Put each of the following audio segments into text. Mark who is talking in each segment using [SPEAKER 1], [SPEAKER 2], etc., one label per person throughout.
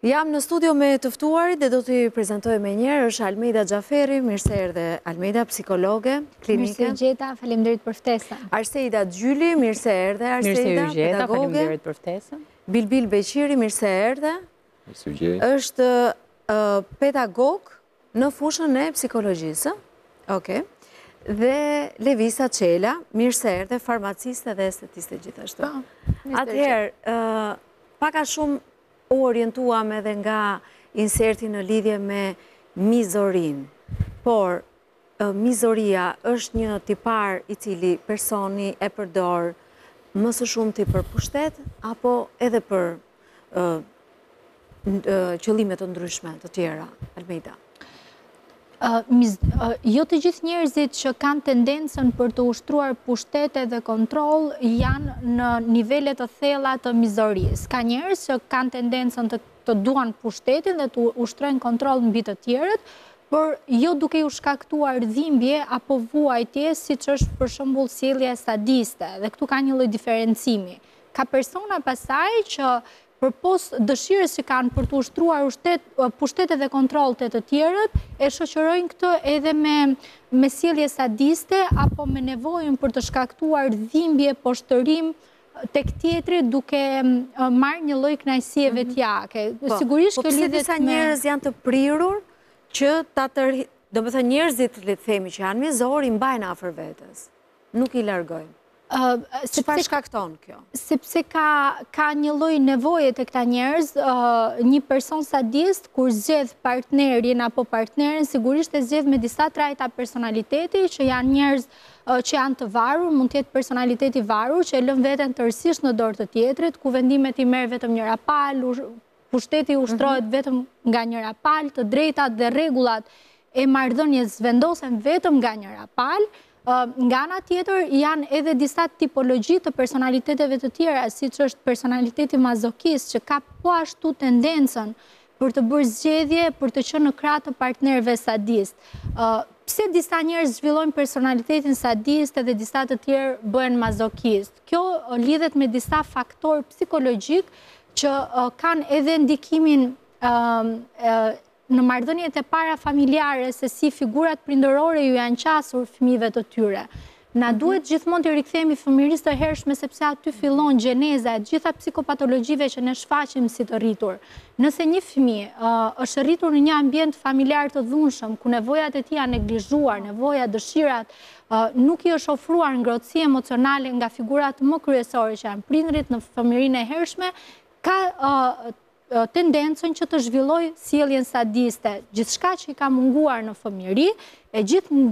[SPEAKER 1] Jam në studio me të ftuarit dhe do t'i prezentoj menjëherë, është Almeida Xhaferi, mirë se erdhe Almeida, psikologe klinike.
[SPEAKER 2] Mirë se i gjeta, falemderit për ftesa.
[SPEAKER 1] Arseida Gjyli, mirë se erdhe, Arseida,
[SPEAKER 3] pedagoge. Mirë se ju gjeta, për ftesën.
[SPEAKER 1] Bilbil Beqiri, mirë se
[SPEAKER 3] erdhe. Mirë se ju gjeta.
[SPEAKER 1] është pedagog, Në fushën e psikologjisë, ok, dhe Levisa Çela, mirë se erdhe, farmaciste dhe estetiste gjithashtu. Po, Atëherë, pak a shumë u orientuam edhe nga inserti në lidhje me mizorinë, por mizoria është një tipar i cili personi e përdor më së shumti për pushtet, apo edhe për qëllime të ndryshme të tjera, Almeida?
[SPEAKER 2] Jo të gjithë njerëzit që kanë tendencën për të ushtruar pushtet edhe kontroll janë në nivele të thella të mizorisë. Ka njerëz që kanë tendencën të duan pushtetin dhe të ushtrojnë kontroll mbi të tjerët, por jo duke ju shkaktuar dhimbje apo vuajtje siç është për shembull sjellja sadiste. Dhe këtu ka një lloj diferencimi. Ka persona pastaj që përpos dëshirës që kanë për të ushtruar pushtet edhe kontroll te të tjerët, e shoqërojnë këtë edhe me sjellje sadiste apo me nevojën për të shkaktuar dhimbje, poshtërim tek tjetri duke marrë një lloj kënaqësie vetjake.
[SPEAKER 1] Po, Sigurisht po lidhet me... Po përse disa njerëz janë të prirur që ta tërheqin, domethënë njerëzit le të themi që janë mizorë i mbajnë afër vetes. nuk i largojnë. Çfarë shkakton kjo?
[SPEAKER 2] Sepse ka një lloj nevoje te këta njerëz, një person sadist, kur zgjedh partnerin apo partneren, sigurisht e zgjedh me disa trajta personaliteti, që janë njerëz që janë të varur, mund të jetë personaliteti i varur, që e lënë veten tërësisht në dorë të tjetrit, ku vendimet i merr vetëm njëra palë, pushteti ushtrohet mhm. vetëm nga njëra palë, të drejtat dhe rregullat e marrëdhënies vendosen vetëm nga njëra palë, nga ana tjetër janë edhe disa tipologji të personaliteteve të tjera, siç është personaliteti mazokist, që ka po ashtu tendencën për të bërë zgjedhje, për të qenë në krahë të partnerëve sadistë. Pse disa njerëz zhvillojnë personalitetin sadist edhe disa të tjerë bëhen mazokistë? Kjo lidhet me disa faktorë psikologjikë që kanë edhe ndikimin në marrëdhëniet e para familjare se si figurat prindërore ju janë qasur fëmijëve të tyre. Na mhm. duhet gjithmonë t'i rikthehemi fëmijërisë së hershme sepse aty fillon gjeneza e të gjitha psikopatologjive që ne shfaqim si të rritur. Nëse një fëmijë është rritur në një ambient familjar të dhunshëm, ku nevojat e tij janë neglizhuar, nevojat, dëshirat, nuk i është ofruar ngrohtësi emocionale nga figurat më kryesore që janë prindërit në fëmijërinë e hershme, ka tendencën që të zhvillojë sjelljen sadiste. Gjithçka që i ka munguar në fëmijëri, e gjithë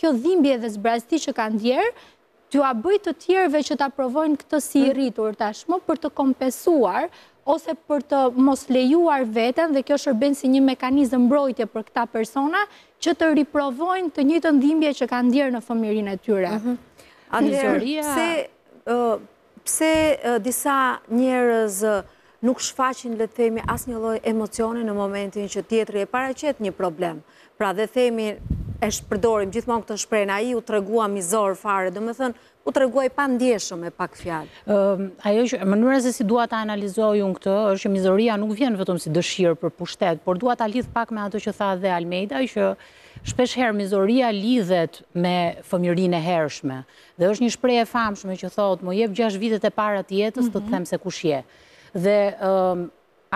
[SPEAKER 2] kjo dhimbje dhe zbrazëti që ka ndier, t'ua bëjë të tjerëve që ta provojnë këtë si i rritur tashmë për të kompensuar ose për të mos lejuar veten dhe kjo shërben si një mekanizëm mbrojtje për këta persona që të riprovojnë të njëjtën dhimbje që kanë ndier në fëmijërinë e tyre.
[SPEAKER 1] Mhm. Atëherë, pse disa njerëz nuk shfaqin le të themi asnjë lloj emocioni në momentin që tjetri e paraqet një problem? Pra dhe themi e përdorim gjithmonë këtë shprehjen, ai u tregua mizor fare, domethënë u tregua i pandjeshëm me pak fjalë.
[SPEAKER 3] Ajo që mënyra se si dua ta analizoj unë këtë është që mizoria nuk vjen vetëm si dëshirë për pushtet, por dua ta lidh pak me ato që tha dhe Almeida që shpesh herë mizoria lidhet me fëmijërinë e hershme. Dhe është një shprehje e famshme që thotë, "Më jep 6 vitet e para të jetës, të të them se kush je." Dhe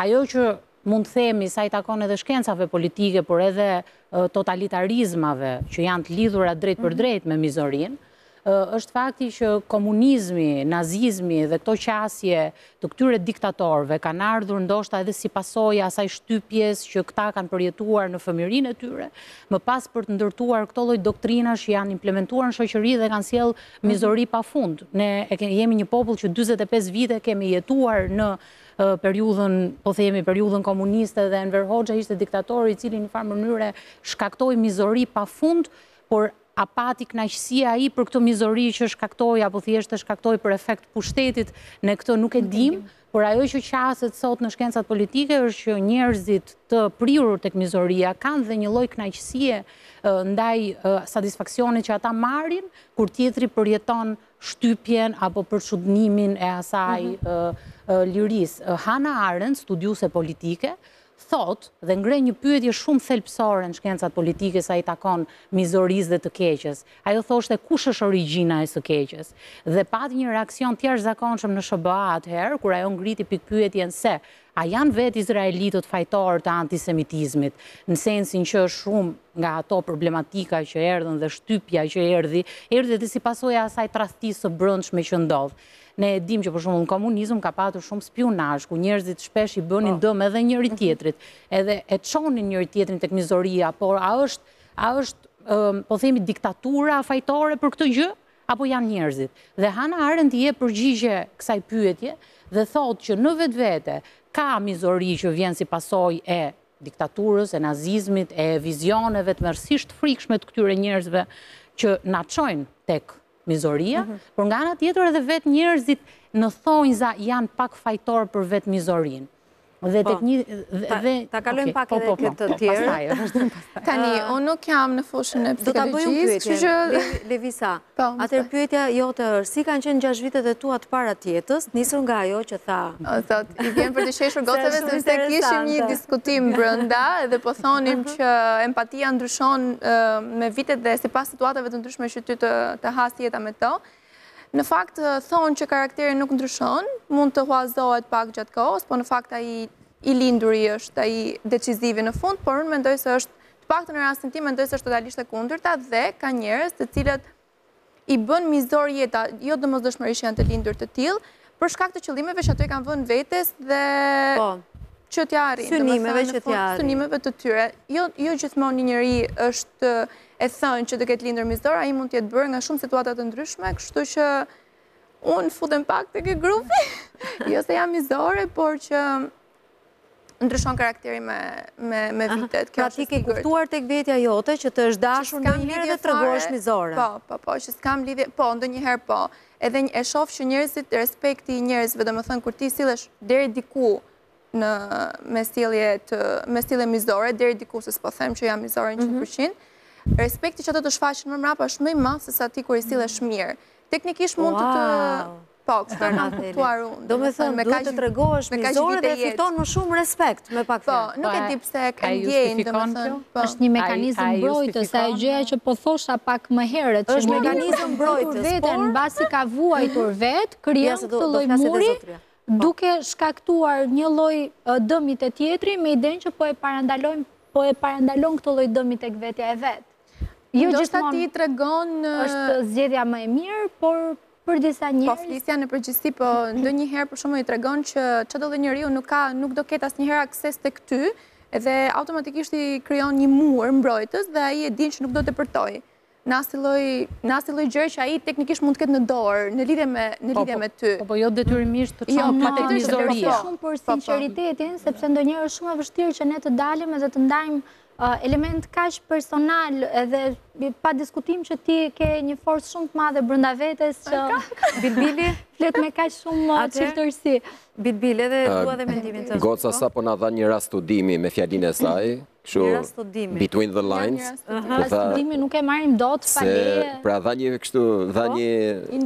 [SPEAKER 3] Ajo që mund të themi sa i takon edhe shkencave politike, por edhe totalitarizmave që janë të lidhura drejtpërdrejt me mizorinë, është fakti që komunizmi, nazizmi dhe këto qasje të këtyre diktatorëve kanë ardhur ndoshta edhe si pasojë e asaj shtypjes që këta kanë përjetuar në fëmijërinë e tyre, më pas për të ndërtuar këto lloj doktrina që janë implementuar në shoqëri dhe kanë sjellë mizori pafund. Ne jemi një popull që dyzet e pesë vite kemi jetuar në periudhën, po themi, periudhën komuniste dhe Enver Hoxha ishte diktatori i cili në njëfarë mënyre shkaktoi mizori pafund, por a pati kënaqësi ai për këto mizori që shkaktoi apo thjesht e shkaktoi për efekt pushteti, ne këtë nuk e dimë, por ajo që qaset sot në shkencat politike është që njerëzit të prirur tek mizoria kanë dhe një lloj kënaqësie ndaj satisfaksionit që ata marrin kur tjetri përjeton shtypjen apo përçudnimin e asaj lirisë. Hannah Arendt, studiuese politike, thotë dhe ngre një pyetje shumë thelbësore në shkencat politike sa i takon mizorisë dhe të keqes. Ajo thoshte kush është origjina e së keqes? Dhe pati një reaksion të jashtëzakonshëm në SHBA atëherë, kur ajo ngriti pikëpyetjen se A janë vetë izraelitët fajtorë të antisemitizmit, në sensin që shumë nga ato problematika që erdhën dhe shtypja që erdhi, erdhi edhe si pasojë e asaj tradhtisë së brendshme që ndodh. Ne e dimë që për shembull në komunizëm ka patur shumë spiunazh, ku njerëzit shpesh i bënin dëm edhe njëri-tjetrit, edhe e çonin njëri-tjetrin tek mizoria, por a është a është po themi diktatura fajtore për këtë gjë? Apo janë njerëzit. Dhe Hannah Arendt i jep përgjigje kësaj pyetje dhe thotë që në vetvete ka mizori që vjen si pasojë e diktaturës, e nazizmit, e vizioneve tmerrësisht të frikshme të këtyre njerëzve që na çojnë tek mizoria, por nga ana tjetër edhe vetë njerëzit në thonjza janë pak fajtor për vetë mizorinë. Dhe
[SPEAKER 1] tek një... Ta kalojmë pak edhe këtë tjetrën. Pastaj, e vazhdojmë pastaj.
[SPEAKER 4] Tani, unë nuk jam në fushën e psikologjisë,
[SPEAKER 1] kështu që... Do të bëjmë pyetje, Levisa. Po, më së. Atëherë pyetja jote është, si kanë qenë gjashtë vitet e tua të para të jetës, nisur nga ajo që tha...
[SPEAKER 4] O, thotë, i vjen për të qeshur gocave, se se kishim një diskutim brenda, dhe po thonim që empatia ndryshon me vitet dhe sipas situatave të ndryshme që ty të has jeta me to, Në fakt, thonë që karakteri nuk ndryshon, mund të huazohet pak gjatë kohës, po në fakt ai i linduri është ai decizivi në fund, por unë mendoj se është, të paktën në rastin tim, mendoj se është totalisht e kundërta dhe ka njerëz të cilët i bën mizor jeta, jo domosdoshmërisht janë të lindur të tillë, Për shkak të qëllimeve që ato i kanë vënë vetes dhe po, që t'ia arrijnë.
[SPEAKER 1] Synimeve që t'ia arrijnë.
[SPEAKER 4] Synimeve të tyre. Jo, jo gjithmonë një njeri është e thënë që të ketë lindur mizor, ai mund të jetë bërë nga shumë situata të ndryshme, kështu që unë futem pak teke grupi, jo se jam mizore, por që ndryshon karakteri me me vitet.
[SPEAKER 1] Kjo pra ti ke kuptuar tek vetja jote që të është dashur ndonjëherë të tregohesh mizore.
[SPEAKER 4] Po, po, po, që s'kam lidhje, po, ndonjëherë po. Edhe e shoh që njerëzit respekti i njerëzve, domethënë kur ti sillesh deri diku në me sjellje të me sjellje mizore, deri diku se s'po them që jam mizore 100%. Mhm. Respekti që ato të shfaqin më mbrapa është më i madh se sa ti kur i sillesh mirë. Teknikisht mund të të Po, që kam kuptuar unë.
[SPEAKER 1] Domethënë, duhet të tregohesh mizore dhe fiton më shumë respekt, me pak
[SPEAKER 4] fjalë. Po, nuk e di pse e kanë gjenë, domethënë.
[SPEAKER 2] Po. është një mekanizëm mbrojtës, ajo gjëja që po thosha pak më herët,
[SPEAKER 1] që një mekanizëm
[SPEAKER 2] mbrojtës, vetën, mbasi ka vuajtur vetë, krijon këtë lloj muri, po. duke shkaktuar një lloj dëmi te tjetri, me idenë që po e parandalon po këtë lloj dëmi tek vetja e vetë.
[SPEAKER 4] Jo gjithë ti tregon...
[SPEAKER 2] është zgjedhja më e mirë, por Për disa njerëz...
[SPEAKER 4] Po flisja në përgjithësi, po ndonjëherë për shembull i tregon që çdolloj njeriu nuk, ka, nuk do ketë asnjëherë akses tek ty, edhe automatikisht i krijon një mur mbrojtës dhe ai e din që nuk do të përtojë. Në asnjë lloj, në asnjë lloj gjëje që ai teknikisht mund të ketë në dorë, në lidhje me, në
[SPEAKER 3] po, lidhje
[SPEAKER 4] po, me
[SPEAKER 3] ty. Po, po, jo detyrimisht të
[SPEAKER 2] çon jo, te mizoria. Jo, shumë për sinceritetin, sepse ndonjëherë është shumë e vështirë që ne të dalim edhe të ndajmë element kaq personal edhe pa diskutim që ti ke një forcë shumë të madhe brenda vetes që
[SPEAKER 1] bilbili
[SPEAKER 2] flet me kaq shumë çiltërsi.
[SPEAKER 1] Bilbili edhe dua dhe mendimin te
[SPEAKER 5] Goca sapo na dha një rast studimi me fjalën e saj,
[SPEAKER 1] kështu
[SPEAKER 5] between the lines.
[SPEAKER 2] Rast studimi nuk e marrim dot fare.
[SPEAKER 5] Pra dha një kështu, dha një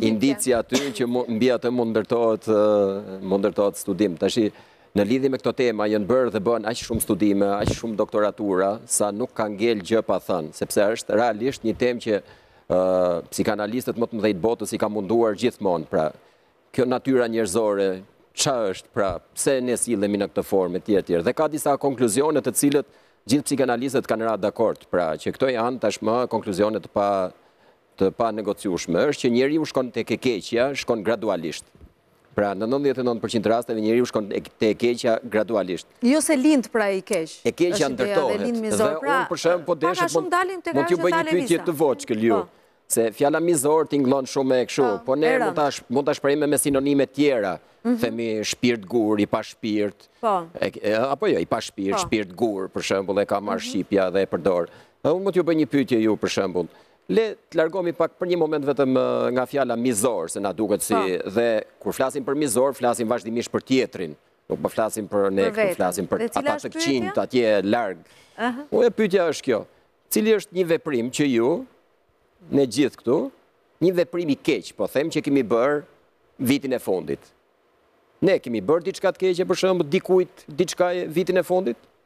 [SPEAKER 5] indicie aty që mbi atë mund ndërtohet studim. Tashi, Në lidhje me këto tema janë bërë dhe bëhen aq shumë studime, aq shumë doktoratura, sa nuk ka ngel gjë pa thënë, sepse është realisht një temë që psikanalistët më të mëdhenj të botës i ka munduar gjithmonë, pra kjo natyra njerëzore, ça është, pra pse ne sillemi në këtë formë etj etj. Dhe ka disa konkluzione të cilët gjithë psikanalistët kanë ra dakord, pra që këto janë tashmë konkluzione të pa të pa negociueshme, është që njeriu shkon tek e keqja shkon gradualisht. Pra, në nëntëdhjetë e nëntë për qind të rasteve njeriu shkon te e keqja gradualisht.
[SPEAKER 1] Jo se lind pra i keq.
[SPEAKER 5] E keqja ndërtohet. Dhe unë për shembull po deshë mund t'ju bëj një pyetje të vockël ju. Po. Se fjala mizor tingëllon shumë e kështu, po, po ne mund ta mund ta shprehim me sinonime tjera. Mhm. Themi shpirt gur, i pashpirt. Po. Apo jo, i pashpirt, po. shpirt gur për shembull e ka marr mhm. shqipja dhe e përdor. Dhe unë mund t'ju bëj një pyetje ju për shembull. Le të largohemi pak për një moment vetëm nga fjala mizor, se na duket si, po. dhe kur flasim për mizor, flasim vazhdimisht për tjetrin, nuk po flasim për ne, po flasim për ata të këqijtë atje larg. E pytja është kjo, cili është një veprim që ju, ne gjithë këtu, një veprim i keq, po them që kemi bërë vitin e fundit. Ne kemi bërë diçka të keqe, për shembull, dikujt, diçka vitin e fundit?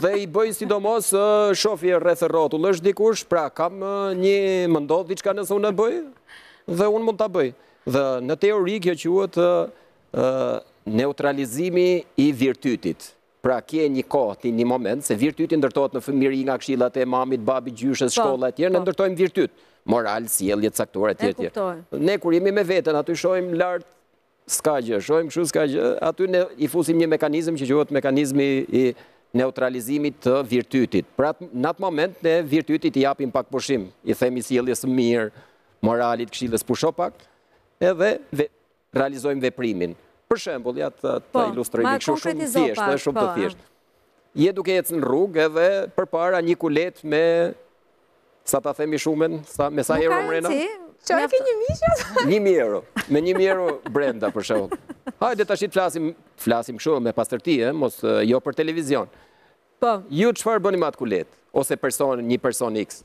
[SPEAKER 1] Dhe
[SPEAKER 5] i bëj sidomos shof rreth e rrotull është dikush, pra kam një më ndodh diçka nëse unë e bëj dhe unë mund ta bëj. Dhe në teori kjo quhet neutralizimi i virtytit. Pra ke një kohë ti një moment se virtyti ndërtohet në fëmijëri nga këshillat e mamit, babit, gjyshes, po, shkolla etj. Ne po. ndërtojmë virtyt, moral, sjellje të caktuar etj. Ne kur jemi me veten aty shohim lart S'ka gjë, shohim kështu s'ka gjë, aty ne i fusim një mekanizëm që quhet mekanizmi i neutralizimit të virtytit. Pra në atë moment ne virtytit i japim pak pushim, i themi sjelljes së mirë, moralit, këshillës pusho pak, edhe realizojmë veprimin. Për shembull, ja të, të
[SPEAKER 1] po,
[SPEAKER 5] ilustroj kështu shumë thjesht, është shumë të po, thjesht. je duke ecë në rrugë edhe përpara një kuletë me sa ta themi shumën, me sa euro mrena?
[SPEAKER 4] Ça e ke 1000
[SPEAKER 5] euro? 1000 euro. Me 1000 euro brenda për shembull. Hajde tash të flasim, flasim kështu me pastërti, ë, mos jo për televizion. Po. Ju çfarë bëni me atë kuletë ose person, një person X?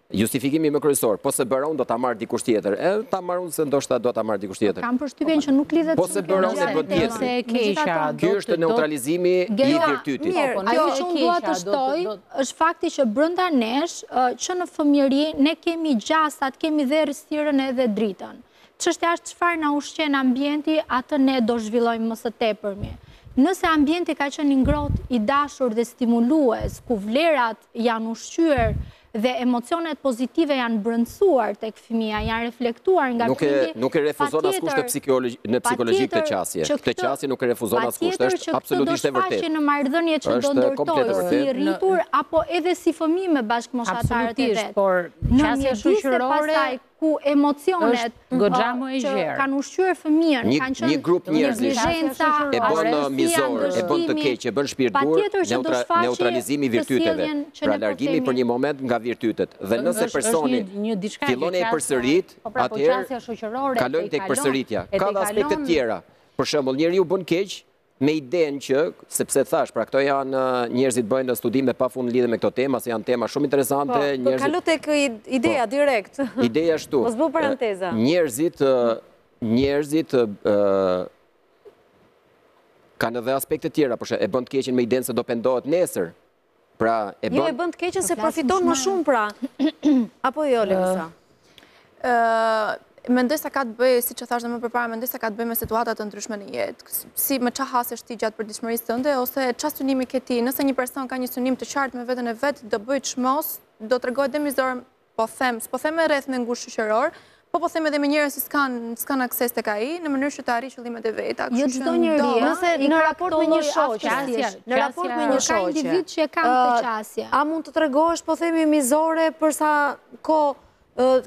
[SPEAKER 5] Justifikimi më kryesor, po se bëra unë do ta marrë dikush tjetër. E ta marr unë se ndoshta do ta marrë dikush tjetër.
[SPEAKER 2] Kam përshtypjen që nuk lidhet
[SPEAKER 5] shumë kjo me gjëra të tjera. Ky është neutralizimi i virtytit.
[SPEAKER 2] Mirë, ajo që unë dua të shtoj është fakti që brenda nesh, që në fëmijëri, ne kemi gjasat, kemi dhe errësirën edhe dritën. Çështja është çfarë na ushqen ambienti, atë ne do zhvillojmë më së tepërmi. Nëse ambienti ka qenë i ngrohtë, i dashur dhe stimulues, ku vlerat janë ushqyer Dhe emocionet pozitive janë brendësuar tek fëmija, janë reflektuar nga
[SPEAKER 5] prindi, Nuk e refuzon askush në psikologi këtë qasje, këtë qasje nuk e refuzon askush, është absolutisht e
[SPEAKER 2] vërtetë. Patjetër që këtë do shfaqë në marrëdhënie që do ndërtojë, si i rritur, apo edhe si fëmijë me bashkëmoshatarët e vet.
[SPEAKER 3] Absolutisht, por qasje shoqërore,
[SPEAKER 2] ku emocionet
[SPEAKER 3] që
[SPEAKER 2] kanë ushqyer fëmijën, kanë
[SPEAKER 5] qenë neglizhenca, avarësia, ndëshkimi, patjetër që do shfaqet te sjellja që ne po kemi. Pra largimi për një moment nga virtytet. Dhe nëse personi fillon e përsërit, atëherë kalojmë tek përsëritja. Ka dhe aspekte të tjera. Për shembull, njeriu bën keq, Me idenë që, sepse thashë, pra këto janë, njerëzit bëjnë studime pafund lidhje me këto tema, se janë tema shumë interesante,
[SPEAKER 1] njerëzit... Po, po, kalo tek ideja, direkt.
[SPEAKER 5] Ideja është këtu.
[SPEAKER 1] Mos bëu paranteza.
[SPEAKER 5] Njerëzit, njerëzit, kanë edhe aspekte tjera, e bën të keqen me idenë se do pendohet nesër, Pra,
[SPEAKER 1] e bën... Jo, e bën të keqen se profiton më shumë, pra. Apo jo, Lenisa?
[SPEAKER 4] Mendoj se ka të bëjë, siç thashë dhe më përpara, mendoj se ka të bëjë me situata të ndryshme në jetë. Si me ça hasesh ti gjatë përditshmërisë tënde, ose ça synimi ke ti, nëse një person ka një synim të qartë me veten e vet, do bëjë çmos, do tregohet dhe mizor po them, s'po them me rreth të ngushtë shoqëror, po po them edhe me njerëz që s'kan s'kan akses tek ai në mënyrë që të arrijë qëllimet e veta.
[SPEAKER 2] Jo çdo njeri, nëse në raport me një shoqe, në raport me një shoqe. Ka individë që e kanë këtë qasje.
[SPEAKER 1] A mund të tregohesh, po themi mizore për sa kohë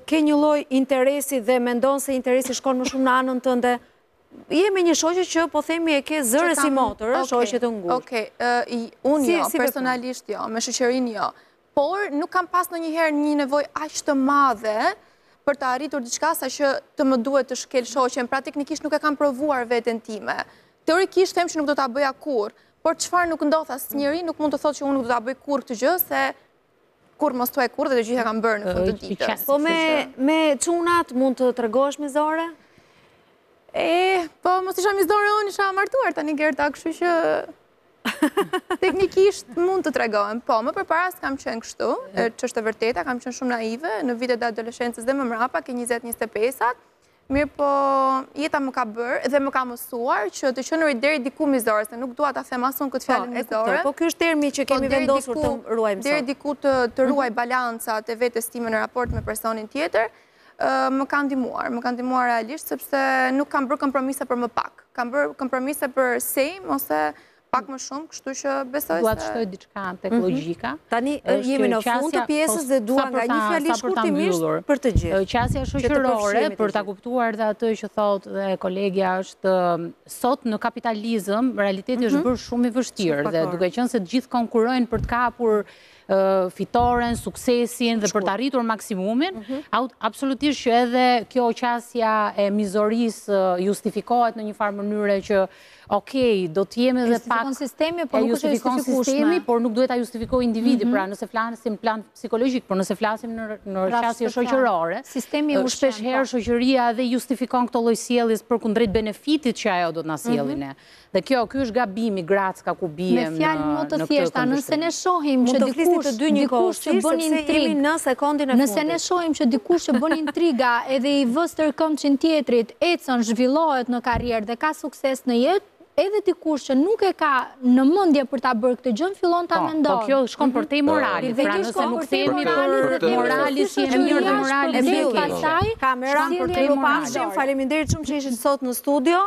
[SPEAKER 1] ke një lloj interesi dhe mendon se interesi shkon më shumë në anën tënde? Je me një shoqe që po themi e ke zëre se si motër, shoqe të ngushtë.
[SPEAKER 4] Okej, unë jo, personalisht jo, me shoqërinë jo. por nuk kam pas ndonjëherë një nevojë aq të madhe për të arritur diçka sa që të më duhet të shkel shoqen, pra teknikisht nuk e kam provuar veten time. Teorikisht them që nuk do ta bëja kurrë, por çfarë nuk ndodh asnjeri nuk mund të thotë që unë nuk do ta bëj kurrë këtë gjë se kurrë mos thuaj kurrë dhe të gjitha i kam bërë në fund të ditës.
[SPEAKER 1] Po me me çunat mund të tregohesh mizore?
[SPEAKER 4] E, po mos isha mizore unë isha martuar tani Gerta, kështu që Teknikisht mund të tregohem, po, më përpara s'kam qenë kështu, ç'është e vërteta, kam qenë shumë naive në vitet e adoleshencës dhe më mrapa, te 20-25-at, mirëpo jeta më ka bërë dhe më ka mësuar që të qenurit deri diku mizore, se nuk dua ta them as unë këtë fjalën mizore.
[SPEAKER 1] Po, e kuptoj, po ky është termi që kemi vendosur të ruajmë sot.
[SPEAKER 4] Deri diku të ruaj balancat e vetes time në raport me personin tjetër, Më ka ndihmuar, më ka ndihmuar realisht sepse nuk kam bërë kompromise për më pak. Kam bërë kompromise për sejm ose pak më shumë, kështu që besoj se...
[SPEAKER 3] Dua të shtoj diçka tek
[SPEAKER 1] mhm. logjika. Tani jemi në fund të pjesës dhe dua nga një fjali shkurtimisht për të gjithë.
[SPEAKER 3] Qasja shoqërore, për ta kuptuar dhe atë që thotë dhe kolegja është sot në kapitalizëm, realiteti është mhm. bërë shumë i vështirë dhe duke qënë se të gjithë konkurrojnë për të kapur fitoren, suksesin dhe për të arritur maksimumin, absolutisht që edhe kjo qasja e mizorisë justifikohet në një farë mënyre që okej, do të jemi dhe pak...
[SPEAKER 2] E justifikon sistemi,
[SPEAKER 3] por nuk është justifikon sistemi, por nuk duhet ta justifikojë individi, pra nëse flasim plan psikologjik, por nëse flasim në qasje shoqërore, shpeshherë shoqëria edhe justifikon këto lloj sjelljesh përkundrejt benefitit që ajo do të na sjellë ne. Dhe kjo, ky është gabimi, gracka ku biem në këtë këndvështrim.
[SPEAKER 2] Me fjalë më të thjeshta, nëse ne shohim që dikush, dikush që bën intrigë, nëse ne shohim që dikush që bën intriga edhe i vë stërkëmbçin tjetrit, ecën, zhvillohet në karrierë dhe ka sukses në jetë, edhe dikush që nuk e ka në mendje për ta bërë këtë gjë, fillon ta mendon.
[SPEAKER 3] Po, kjo shkon përtej moralit, pra nëse nuk themi për moralin si e mirë dhe moralin
[SPEAKER 1] si e keqe. Shkon përtej moralit. Kameran, për këtë do pafshim, faleminderit shumë që ishit sot në studio.